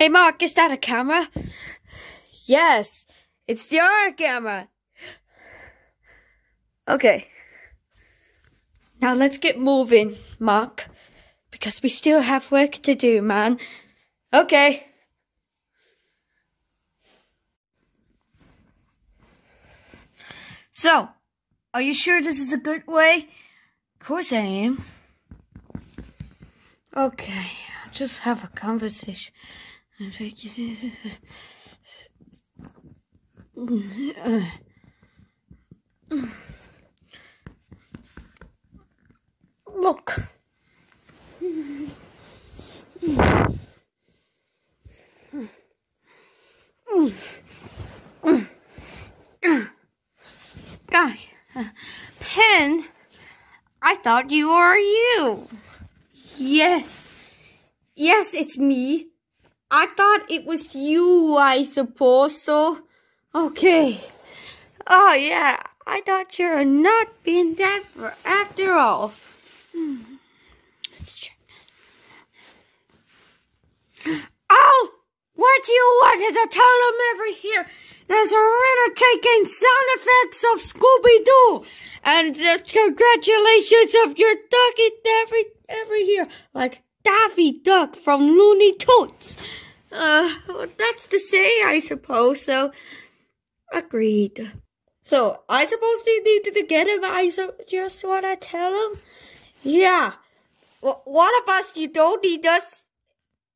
Hey, Mark, is that a camera? Yes, it's the art camera. Okay. Now let's get moving, Mark, because we still have work to do, man. Okay. So, are you sure this is a good way? Of course I am. Okay, I'll just have a conversation. Look. Guy, Pin, I thought you were you. Yes, yes, it's me. I thought it was you, I suppose so. Okay. Oh, yeah, I thought you're not being dead for after all. Hmm, oh, what you wanted to tell them every here? There's a winner taking sound effects of Scooby-Doo. And just congratulations of your ducky every, every year. Like Daffy Duck from Looney Tunes. Uh, that's to say, I suppose, so. Agreed. So, I suppose we needed to get him, I so just wanna tell him? Yeah. Well, one of us, you don't need us,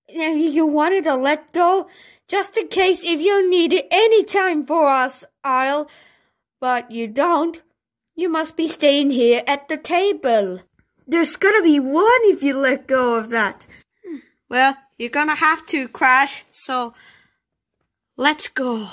and you wanted to let go, just in case if you need any time for us, I'll, but you don't. You must be staying here at the table. There's gonna be one if you let go of that. Well, you're gonna have to crash, so let's go.